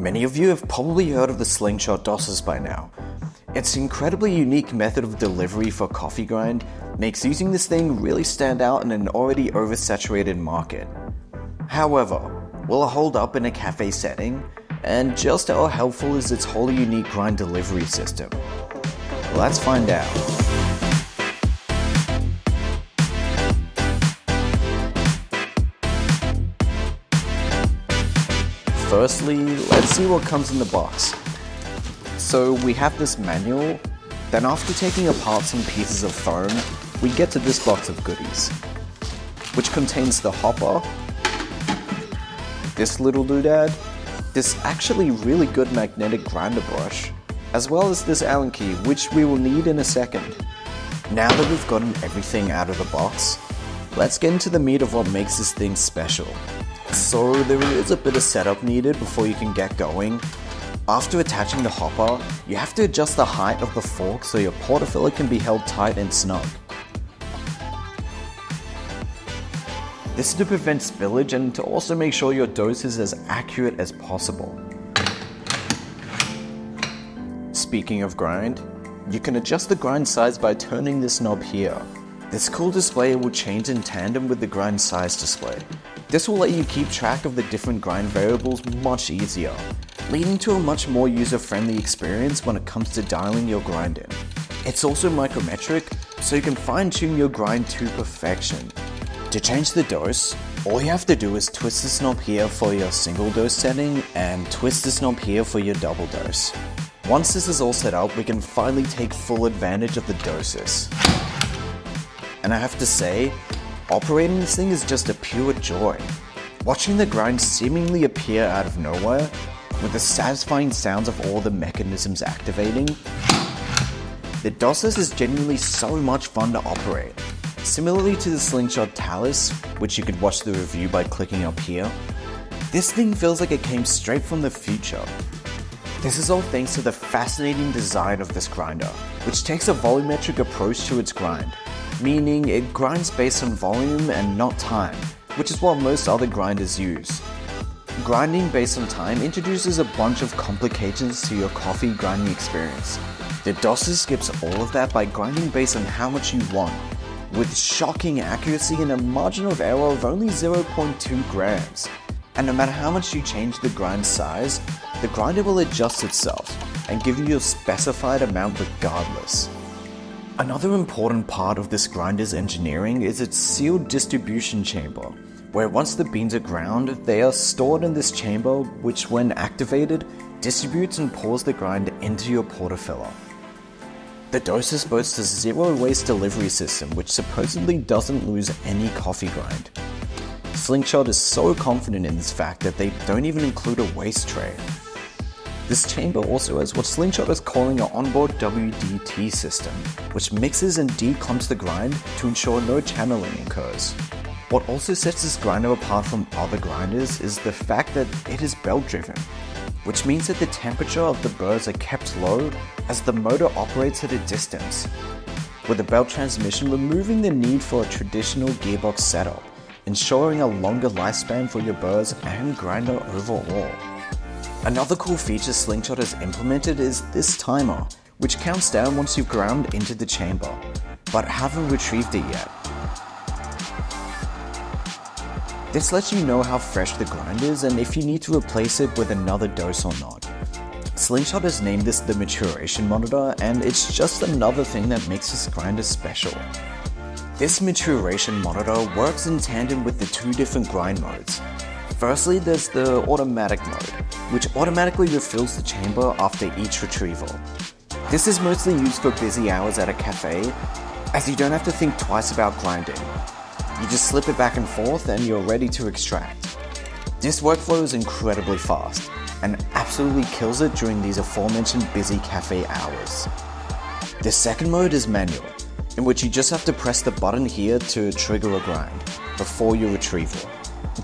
Many of you have probably heard of the Slingshot Dosis by now. Its incredibly unique method of delivery for coffee grind makes using this thing really stand out in an already oversaturated market. However, will it hold up in a cafe setting? And just how helpful is its wholly unique grind delivery system? Let's find out. Firstly, let's see what comes in the box. So we have this manual, then after taking apart some pieces of foam, we get to this box of goodies, which contains the hopper, this little doodad, this actually really good magnetic grinder brush, as well as this Allen key, which we will need in a second. Now that we've gotten everything out of the box, let's get into the meat of what makes this thing special. So there is a bit of setup needed before you can get going. After attaching the hopper, you have to adjust the height of the fork so your portafilter can be held tight and snug. This is to prevent spillage and to also make sure your dose is as accurate as possible. Speaking of grind, you can adjust the grind size by turning this knob here. This cool display will change in tandem with the grind size display. This will let you keep track of the different grind variables much easier, leading to a much more user-friendly experience when it comes to dialing your grind in. It's also micrometric, so you can fine-tune your grind to perfection. To change the dose, all you have to do is twist this knob here for your single dose setting and twist this knob here for your double dose. Once this is all set up, we can finally take full advantage of the Dosis. And I have to say, operating this thing is just a pure joy. Watching the grind seemingly appear out of nowhere, with the satisfying sounds of all the mechanisms activating, the Dosis is genuinely so much fun to operate. Similarly to the Slingshot Talus, which you could watch the review by clicking up here, this thing feels like it came straight from the future. This is all thanks to the fascinating design of this grinder, which takes a volumetric approach to its grind meaning it grinds based on volume and not time, which is what most other grinders use. Grinding based on time introduces a bunch of complications to your coffee grinding experience. The Dosis skips all of that by grinding based on how much you want, with shocking accuracy and a margin of error of only 0.2 grams. And no matter how much you change the grind size, the grinder will adjust itself and give you your specified amount regardless. Another important part of this grinder's engineering is its sealed distribution chamber, where once the beans are ground, they are stored in this chamber, which when activated, distributes and pours the grind into your portafilter. The Dosis boasts a zero waste delivery system which supposedly doesn't lose any coffee grind. Slingshot is so confident in this fact that they don't even include a waste tray. This chamber also has what Slingshot is calling an onboard WDT system, which mixes and declumps the grind to ensure no channeling occurs. What also sets this grinder apart from other grinders is the fact that it is belt driven, which means that the temperature of the burrs are kept low as the motor operates at a distance, with the belt transmission removing the need for a traditional gearbox setup, ensuring a longer lifespan for your burrs and grinder overall. Another cool feature Slingshot has implemented is this timer, which counts down once you've ground into the chamber, but haven't retrieved it yet. This lets you know how fresh the grind is and if you need to replace it with another dose or not. Slingshot has named this the maturation monitor and it's just another thing that makes this grinder special. This maturation monitor works in tandem with the two different grind modes, Firstly, there's the automatic mode, which automatically refills the chamber after each retrieval. This is mostly used for busy hours at a cafe, as you don't have to think twice about grinding. You just slip it back and forth and you're ready to extract. This workflow is incredibly fast, and absolutely kills it during these aforementioned busy cafe hours. The second mode is manual, in which you just have to press the button here to trigger a grind, before your retrieval.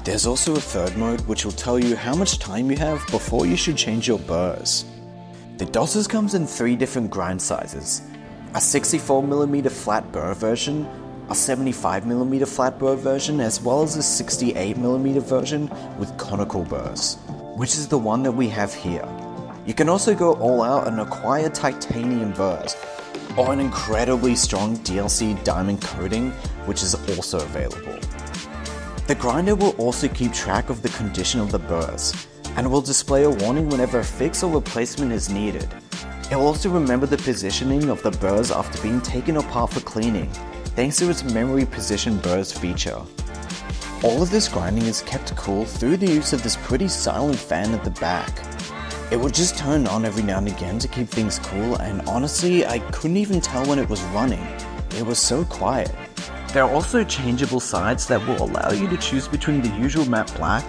There's also a third mode which will tell you how much time you have before you should change your burrs. The Dosis comes in three different grind sizes, a 64mm flat burr version, a 75mm flat burr version, as well as a 68mm version with conical burrs. which is the one that we have here. You can also go all out and acquire titanium burrs, or an incredibly strong DLC diamond coating, which is also available. The grinder will also keep track of the condition of the burrs, and will display a warning whenever a fix or replacement is needed. It will also remember the positioning of the burrs after being taken apart for cleaning, thanks to its memory position burrs feature. All of this grinding is kept cool through the use of this pretty silent fan at the back. It would just turn on every now and again to keep things cool and honestly I couldn't even tell when it was running. It was so quiet. There are also changeable sides that will allow you to choose between the usual matte black,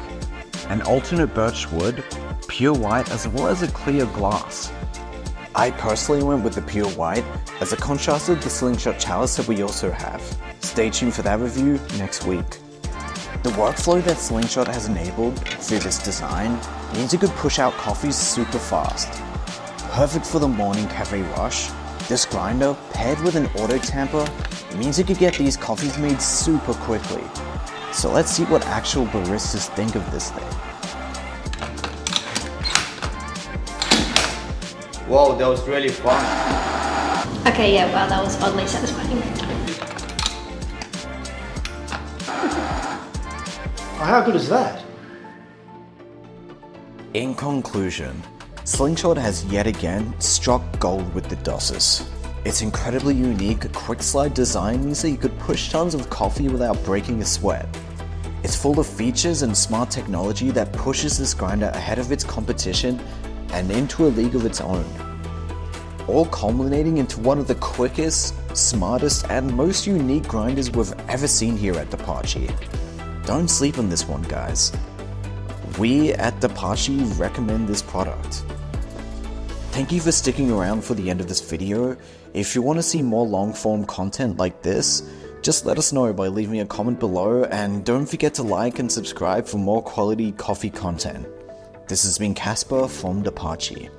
an alternate birch wood, pure white as well as a clear glass. I personally went with the pure white as it contrasted the slingshot chalice that we also have. Stay tuned for that review next week. The workflow that Slingshot has enabled through this design means you could push out coffees super fast. Perfect for the morning cafe rush, this grinder paired with an auto tamper means you could get these coffees made super quickly. So let's see what actual baristas think of this thing. Whoa, that was really fun. Okay, yeah, well, that was oddly satisfying. How good is that? In conclusion, Slingshot has yet again struck gold with the Dosis. Its incredibly unique quick slide design means that you could push tons of coffee without breaking a sweat. It's full of features and smart technology that pushes this grinder ahead of its competition and into a league of its own. All culminating into one of the quickest, smartest, and most unique grinders we've ever seen here at Di Pacci. Don't sleep on this one, guys. We at Di Pacci recommend this product. Thank you for sticking around for the end of this video. If you want to see more long form content like this, just let us know by leaving a comment below and don't forget to like and subscribe for more quality coffee content. This has been Casper from Di Pacci.